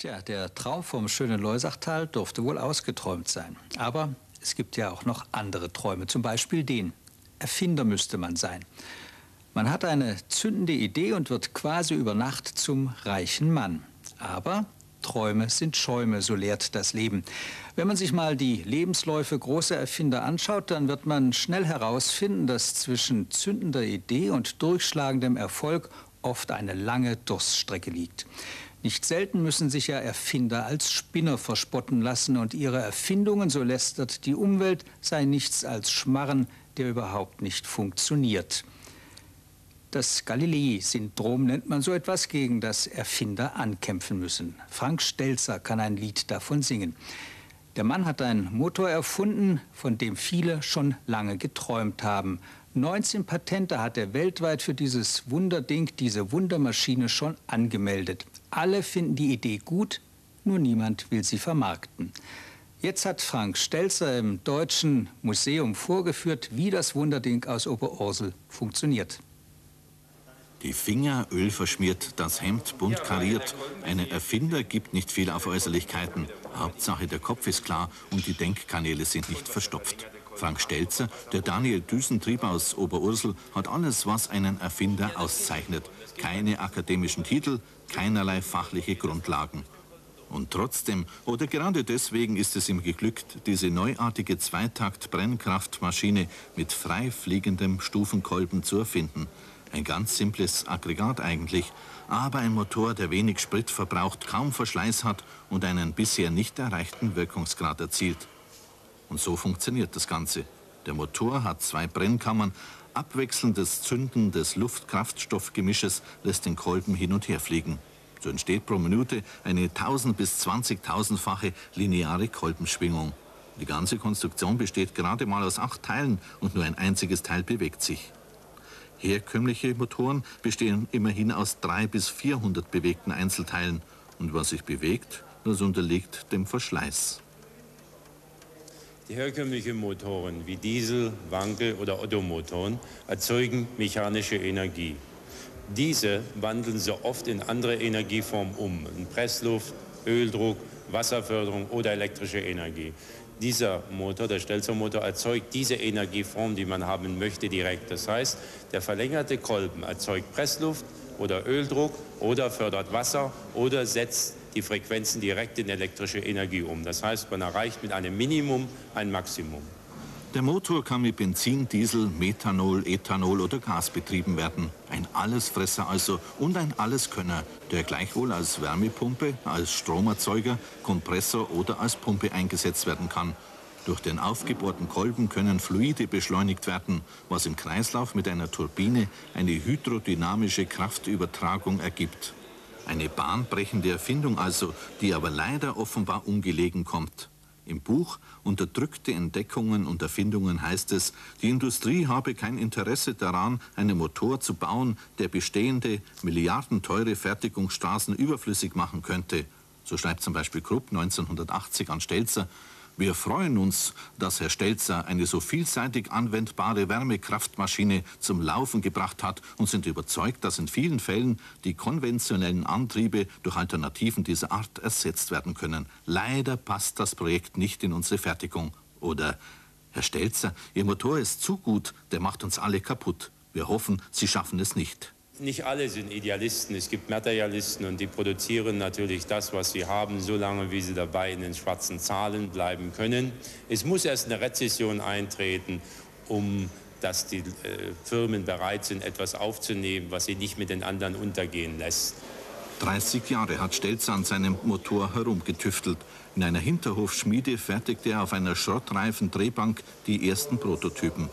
Tja, der Traum vom schönen Leusachtal durfte wohl ausgeträumt sein. Aber es gibt ja auch noch andere Träume, zum Beispiel den. Erfinder müsste man sein. Man hat eine zündende Idee und wird quasi über Nacht zum reichen Mann. Aber Träume sind Schäume, so lehrt das Leben. Wenn man sich mal die Lebensläufe großer Erfinder anschaut, dann wird man schnell herausfinden, dass zwischen zündender Idee und durchschlagendem Erfolg oft eine lange Durststrecke liegt. Nicht selten müssen sich ja Erfinder als Spinner verspotten lassen und ihre Erfindungen, so lästert die Umwelt, sei nichts als Schmarren, der überhaupt nicht funktioniert. Das Galilei-Syndrom nennt man so etwas, gegen das Erfinder ankämpfen müssen. Frank Stelzer kann ein Lied davon singen. Der Mann hat einen Motor erfunden, von dem viele schon lange geträumt haben. 19 Patente hat er weltweit für dieses Wunderding, diese Wundermaschine schon angemeldet. Alle finden die Idee gut, nur niemand will sie vermarkten. Jetzt hat Frank Stelzer im Deutschen Museum vorgeführt, wie das Wunderding aus Oberursel funktioniert. Die Finger Öl verschmiert, das Hemd bunt kariert. Ein Erfinder gibt nicht viel auf Äußerlichkeiten. Hauptsache der Kopf ist klar und die Denkkanäle sind nicht verstopft. Frank Stelzer, der Daniel Düsentrieb aus Oberursel, hat alles, was einen Erfinder auszeichnet. Keine akademischen Titel, keinerlei fachliche Grundlagen. Und trotzdem, oder gerade deswegen ist es ihm geglückt, diese neuartige Zweitakt-Brennkraftmaschine mit frei fliegendem Stufenkolben zu erfinden. Ein ganz simples Aggregat eigentlich, aber ein Motor, der wenig Sprit verbraucht, kaum Verschleiß hat und einen bisher nicht erreichten Wirkungsgrad erzielt. Und so funktioniert das Ganze. Der Motor hat zwei Brennkammern. Abwechselndes Zünden des Luft-Kraftstoff-Gemisches lässt den Kolben hin und her fliegen. So entsteht pro Minute eine 1000 bis 20.000-fache lineare Kolbenschwingung. Die ganze Konstruktion besteht gerade mal aus acht Teilen und nur ein einziges Teil bewegt sich. Herkömmliche Motoren bestehen immerhin aus drei bis 400 bewegten Einzelteilen. Und was sich bewegt, das unterliegt dem Verschleiß. Die herkömmlichen Motoren wie Diesel, Wankel oder Ottomotoren erzeugen mechanische Energie. Diese wandeln sie oft in andere Energieformen um, in Pressluft, Öldruck, Wasserförderung oder elektrische Energie. Dieser Motor, der Stelzermotor, erzeugt diese Energieform, die man haben möchte, direkt. Das heißt, der verlängerte Kolben erzeugt Pressluft oder Öldruck oder fördert Wasser oder setzt die Frequenzen direkt in elektrische Energie um. Das heißt, man erreicht mit einem Minimum ein Maximum. Der Motor kann mit Benzin, Diesel, Methanol, Ethanol oder Gas betrieben werden. Ein Allesfresser also und ein Alleskönner, der gleichwohl als Wärmepumpe, als Stromerzeuger, Kompressor oder als Pumpe eingesetzt werden kann. Durch den aufgebohrten Kolben können Fluide beschleunigt werden, was im Kreislauf mit einer Turbine eine hydrodynamische Kraftübertragung ergibt. Eine bahnbrechende Erfindung also, die aber leider offenbar ungelegen kommt. Im Buch Unterdrückte Entdeckungen und Erfindungen heißt es, die Industrie habe kein Interesse daran, einen Motor zu bauen, der bestehende, milliardenteure Fertigungsstraßen überflüssig machen könnte. So schreibt zum Beispiel Krupp 1980 an Stelzer, wir freuen uns, dass Herr Stelzer eine so vielseitig anwendbare Wärmekraftmaschine zum Laufen gebracht hat und sind überzeugt, dass in vielen Fällen die konventionellen Antriebe durch Alternativen dieser Art ersetzt werden können. Leider passt das Projekt nicht in unsere Fertigung. Oder Herr Stelzer, Ihr Motor ist zu gut, der macht uns alle kaputt. Wir hoffen, Sie schaffen es nicht nicht alle sind Idealisten. Es gibt Materialisten und die produzieren natürlich das, was sie haben, so lange, wie sie dabei in den schwarzen Zahlen bleiben können. Es muss erst eine Rezession eintreten, um dass die äh, Firmen bereit sind, etwas aufzunehmen, was sie nicht mit den anderen untergehen lässt. 30 Jahre hat Stelz an seinem Motor herumgetüftelt. In einer Hinterhofschmiede fertigte er auf einer schrottreifen Drehbank die ersten Prototypen.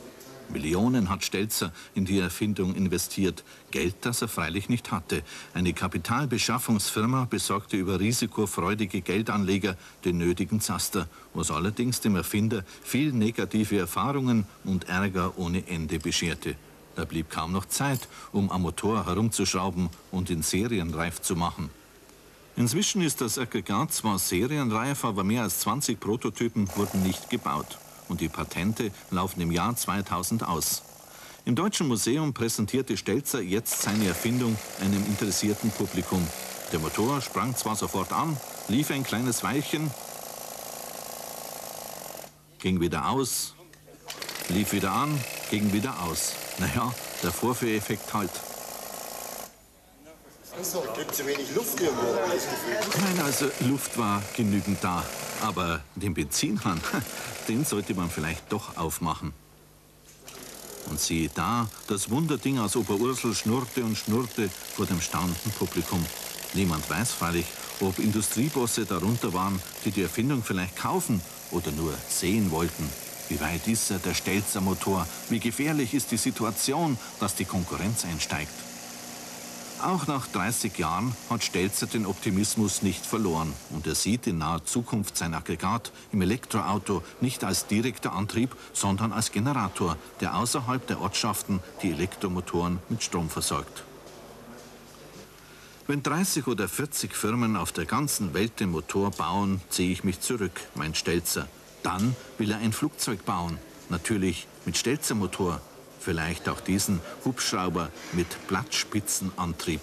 Millionen hat Stelzer in die Erfindung investiert. Geld, das er freilich nicht hatte. Eine Kapitalbeschaffungsfirma besorgte über risikofreudige Geldanleger den nötigen Zaster, was allerdings dem Erfinder viel negative Erfahrungen und Ärger ohne Ende bescherte. Da blieb kaum noch Zeit, um am Motor herumzuschrauben und ihn serienreif zu machen. Inzwischen ist das Aggregat zwar serienreif, aber mehr als 20 Prototypen wurden nicht gebaut und die Patente laufen im Jahr 2000 aus. Im Deutschen Museum präsentierte Stelzer jetzt seine Erfindung einem interessierten Publikum. Der Motor sprang zwar sofort an, lief ein kleines Weilchen, ging wieder aus, lief wieder an, ging wieder aus. Naja, der Vorführeffekt halt. Da gibt zu wenig Luft irgendwo, das Gefühl. Nein, also Luft war genügend da. Aber den Benzinhahn, den sollte man vielleicht doch aufmachen. Und siehe da, das Wunderding aus Oberursel schnurrte und schnurrte vor dem staunenden Publikum. Niemand weiß freilich, ob Industriebosse darunter waren, die die Erfindung vielleicht kaufen oder nur sehen wollten. Wie weit ist er, der Stelzer Motor? Wie gefährlich ist die Situation, dass die Konkurrenz einsteigt? Auch nach 30 Jahren hat Stelzer den Optimismus nicht verloren und er sieht in naher Zukunft sein Aggregat im Elektroauto nicht als direkter Antrieb, sondern als Generator, der außerhalb der Ortschaften die Elektromotoren mit Strom versorgt. Wenn 30 oder 40 Firmen auf der ganzen Welt den Motor bauen, ziehe ich mich zurück, meint Stelzer. Dann will er ein Flugzeug bauen, natürlich mit Stelzermotor, vielleicht auch diesen Hubschrauber mit Blattspitzenantrieb.